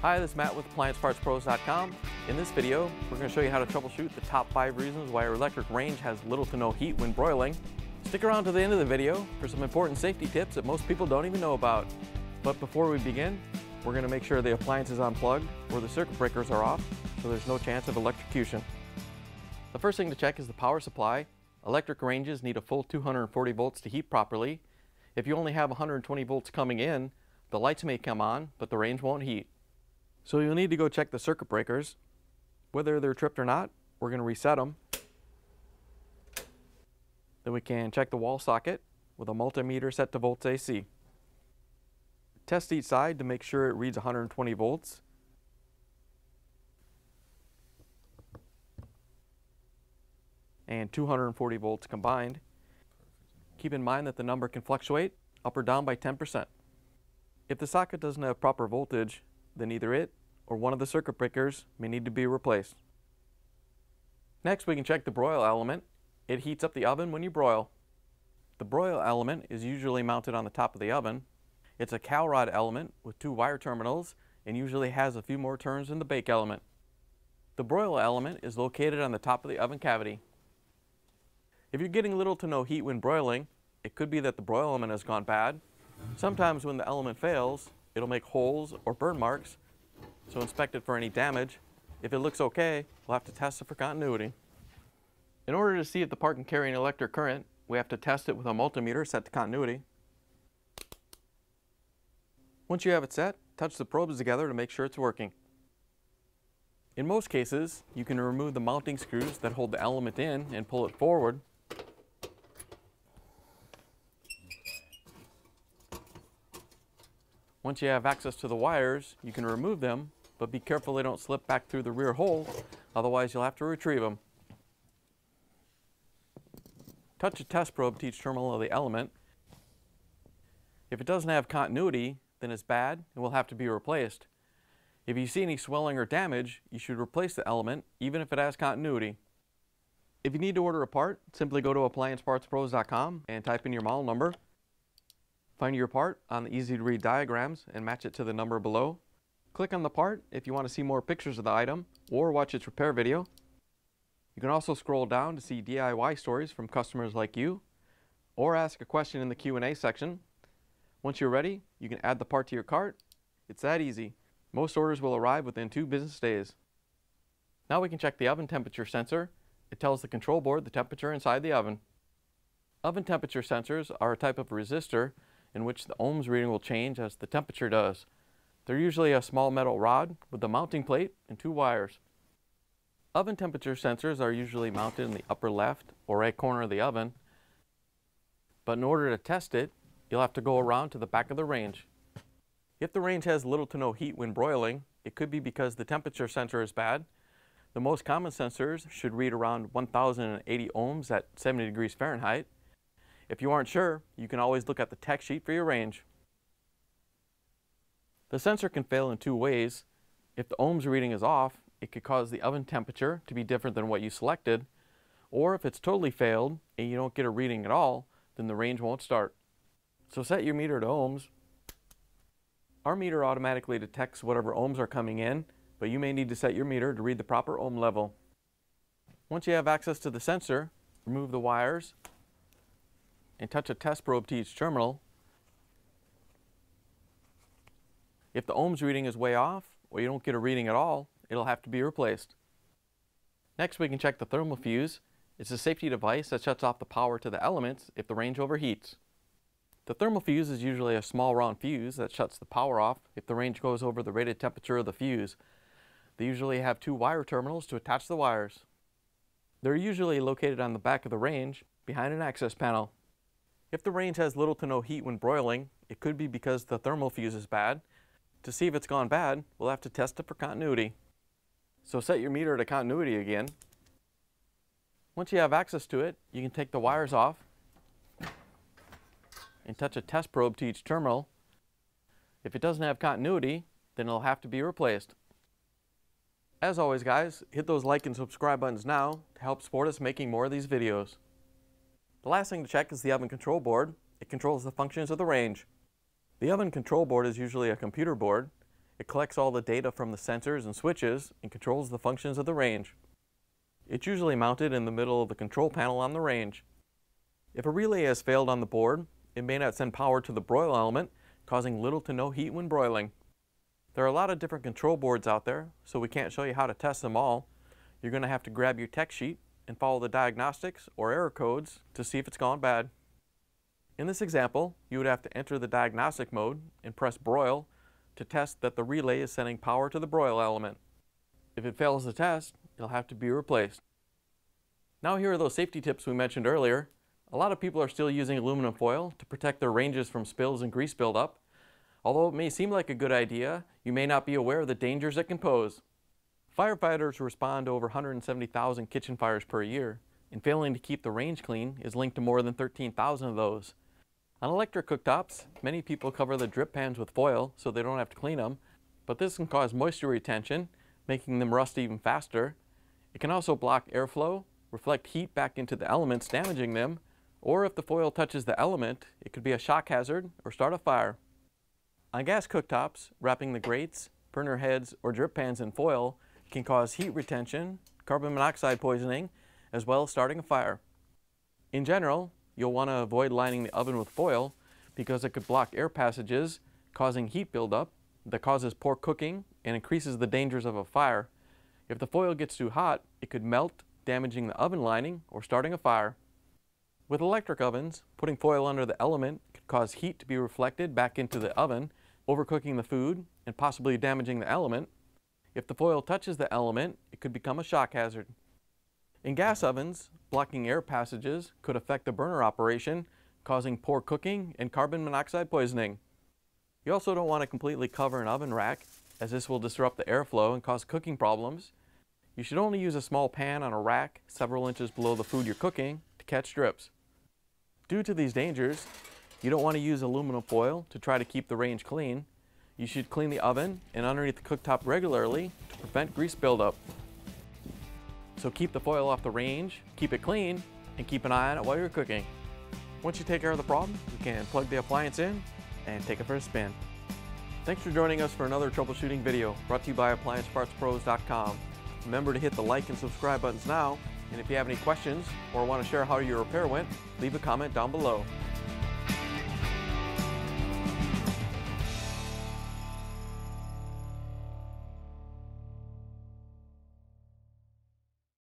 Hi, this is Matt with AppliancePartsPros.com. In this video, we're going to show you how to troubleshoot the top 5 reasons why your electric range has little to no heat when broiling. Stick around to the end of the video for some important safety tips that most people don't even know about. But before we begin, we're going to make sure the appliance is unplugged or the circuit breakers are off so there's no chance of electrocution. The first thing to check is the power supply. Electric ranges need a full 240 volts to heat properly. If you only have 120 volts coming in, the lights may come on, but the range won't heat. So you'll need to go check the circuit breakers. Whether they're tripped or not, we're going to reset them. Then we can check the wall socket with a multimeter set to volts AC. Test each side to make sure it reads 120 volts. and 240 volts combined. Keep in mind that the number can fluctuate up or down by 10%. If the socket doesn't have proper voltage, then either it or one of the circuit breakers may need to be replaced. Next, we can check the broil element. It heats up the oven when you broil. The broil element is usually mounted on the top of the oven. It's a Calrod element with two wire terminals and usually has a few more turns than the bake element. The broil element is located on the top of the oven cavity. If you're getting little to no heat when broiling, it could be that the broil element has gone bad. Sometimes when the element fails, it'll make holes or burn marks so inspect it for any damage. If it looks okay, we'll have to test it for continuity. In order to see if the part can carry an electric current, we have to test it with a multimeter set to continuity. Once you have it set, touch the probes together to make sure it's working. In most cases, you can remove the mounting screws that hold the element in and pull it forward. Once you have access to the wires, you can remove them but be careful they don't slip back through the rear hole, otherwise you'll have to retrieve them. Touch a test probe to each terminal of the element. If it doesn't have continuity, then it's bad and will have to be replaced. If you see any swelling or damage, you should replace the element, even if it has continuity. If you need to order a part, simply go to appliancepartspros.com and type in your model number. Find your part on the easy to read diagrams and match it to the number below. Click on the part if you want to see more pictures of the item or watch its repair video. You can also scroll down to see DIY stories from customers like you or ask a question in the Q&A section. Once you're ready, you can add the part to your cart. It's that easy. Most orders will arrive within two business days. Now we can check the oven temperature sensor. It tells the control board the temperature inside the oven. Oven temperature sensors are a type of resistor in which the ohms reading will change as the temperature does. They're usually a small metal rod with a mounting plate and two wires. Oven temperature sensors are usually mounted in the upper left or right corner of the oven, but in order to test it, you'll have to go around to the back of the range. If the range has little to no heat when broiling, it could be because the temperature sensor is bad. The most common sensors should read around 1080 ohms at 70 degrees Fahrenheit. If you aren't sure, you can always look at the tech sheet for your range. The sensor can fail in two ways. If the ohms reading is off, it could cause the oven temperature to be different than what you selected, or if it's totally failed and you don't get a reading at all, then the range won't start. So set your meter to ohms. Our meter automatically detects whatever ohms are coming in, but you may need to set your meter to read the proper ohm level. Once you have access to the sensor, remove the wires and touch a test probe to each terminal If the ohms reading is way off, or you don't get a reading at all, it'll have to be replaced. Next we can check the thermal fuse. It's a safety device that shuts off the power to the elements if the range overheats. The thermal fuse is usually a small round fuse that shuts the power off if the range goes over the rated temperature of the fuse. They usually have two wire terminals to attach the wires. They're usually located on the back of the range behind an access panel. If the range has little to no heat when broiling, it could be because the thermal fuse is bad to see if it's gone bad, we'll have to test it for continuity. So set your meter to continuity again. Once you have access to it, you can take the wires off and touch a test probe to each terminal. If it doesn't have continuity, then it'll have to be replaced. As always guys, hit those like and subscribe buttons now to help support us making more of these videos. The last thing to check is the oven control board. It controls the functions of the range. The oven control board is usually a computer board. It collects all the data from the sensors and switches and controls the functions of the range. It's usually mounted in the middle of the control panel on the range. If a relay has failed on the board, it may not send power to the broil element, causing little to no heat when broiling. There are a lot of different control boards out there, so we can't show you how to test them all. You're going to have to grab your tech sheet and follow the diagnostics or error codes to see if it's gone bad. In this example, you would have to enter the diagnostic mode and press broil to test that the relay is sending power to the broil element. If it fails the test, it'll have to be replaced. Now here are those safety tips we mentioned earlier. A lot of people are still using aluminum foil to protect their ranges from spills and grease buildup. Although it may seem like a good idea, you may not be aware of the dangers it can pose. Firefighters respond to over 170,000 kitchen fires per year, and failing to keep the range clean is linked to more than 13,000 of those. On electric cooktops, many people cover the drip pans with foil so they don't have to clean them, but this can cause moisture retention, making them rust even faster. It can also block airflow, reflect heat back into the elements, damaging them, or if the foil touches the element, it could be a shock hazard or start a fire. On gas cooktops, wrapping the grates, burner heads, or drip pans in foil can cause heat retention, carbon monoxide poisoning, as well as starting a fire. In general, you'll want to avoid lining the oven with foil because it could block air passages, causing heat buildup that causes poor cooking and increases the dangers of a fire. If the foil gets too hot, it could melt, damaging the oven lining or starting a fire. With electric ovens, putting foil under the element could cause heat to be reflected back into the oven, overcooking the food and possibly damaging the element. If the foil touches the element, it could become a shock hazard. In gas ovens, blocking air passages could affect the burner operation, causing poor cooking and carbon monoxide poisoning. You also don't want to completely cover an oven rack, as this will disrupt the airflow and cause cooking problems. You should only use a small pan on a rack several inches below the food you're cooking to catch drips. Due to these dangers, you don't want to use aluminum foil to try to keep the range clean. You should clean the oven and underneath the cooktop regularly to prevent grease buildup. So keep the foil off the range, keep it clean, and keep an eye on it while you're cooking. Once you take care of the problem, you can plug the appliance in and take it for a spin. Thanks for joining us for another troubleshooting video brought to you by AppliancePartsPros.com. Remember to hit the like and subscribe buttons now, and if you have any questions or want to share how your repair went, leave a comment down below.